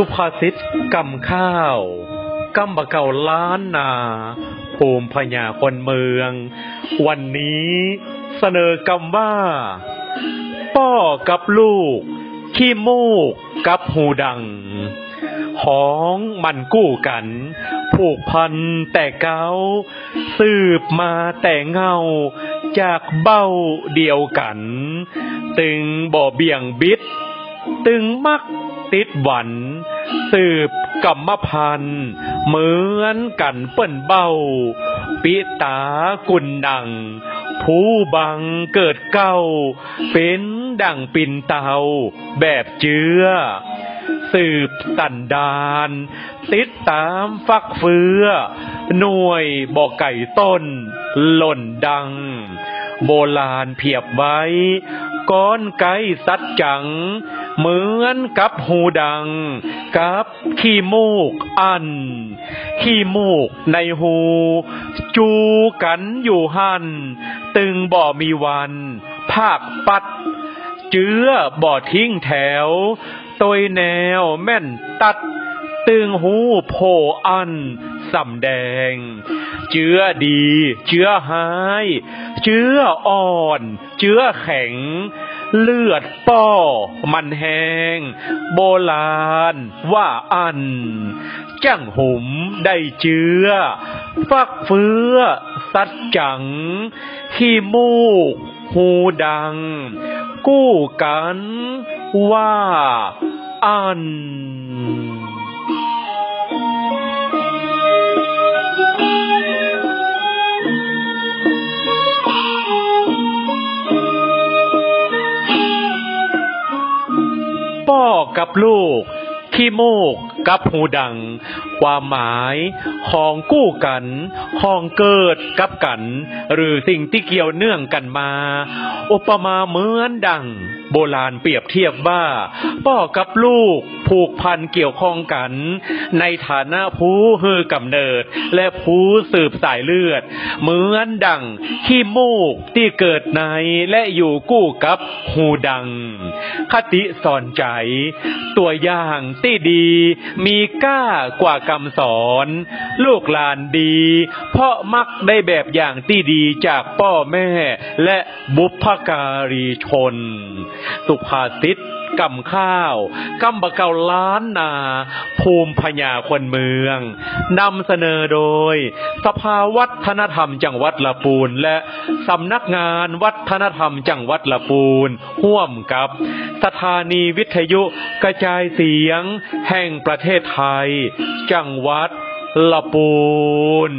สุภาษิตกำข้าวกำบะเก่าล้านนาภูมิพญาคนเมือง วันนี้เสนอกำว่า ป้อกับลูก ขี้มูกกับหูดังของมันกู้กัน ผูกพันแต่เกาสืบมาแต่เงา จากเบ้าเดียวกัน ตึงบ่เบี่ยงบิด ตึงมักติดหวัน สืบกรรมพันธ์เหมือนกันเปิ้นเบ้า ปิตากุนดัง ผู้บังเกิดเก้า เป็นดังปินเตา แบบเจือ สืบสันดาน ติดตามฟักเฟือ หน่วยบอกไก่ต้น หล่นดัง โบราณเพียบไว้ ก้อนไก่สัดจัง เหมือนกับหูดัง กับขี้มูกอัน ขี้มูกในหู จูกันอยู่หัน ตึงบ่มีวัน ภาคปัด เจือบ่ทิ้งแถวตยแนวแม่นตัด ตึงหูโพอัน สำแดงเจื้อดีเจื้อหายเจื้ออ่อนเจื้อแข็ง เลือดป้อ มันแหงโบราณว่าอันจังหุมได้เจือฟักเฟือสัดจัง ขี้มูก หูดัง กู้กันว่าอัน กับลูกขี้มูกกับหูดัง ความหมายของกู้กันของเกิดกับกัน หรือสิ่งที่เกี่ยวเนื่องกันมา อุปมาเหมือนดัง โบราณเปรียบเทียบว่า พ่อกับลูก ผูกพันเกี่ยวข้องกัน ในฐานะผู้ฮือกำเนิด และผู้สืบสายเลือด เหมือนดังขี้มูกที่เกิดในและอยู่กู้กับหูดัง คติสอนใจ ตัวอย่างที่ดีมีกล้ากว่าคำสอน ลูกหลานดี เพราะมักได้แบบอย่างที่ดีจากพ่อแม่และบุพการีชน สุภาษิต กำข้าวกำบะเกาล้านนา ภูมิพญาคนเมืองนำเสนอโดย สภาวัฒนธรรมจังหวัดละปูน และสำนักงานวัฒนธรรมจังหวัดละปูนห่วมกับ สถานีวิทยุกระจายเสียง แห่งประเทศไทย จังหวัดละปูน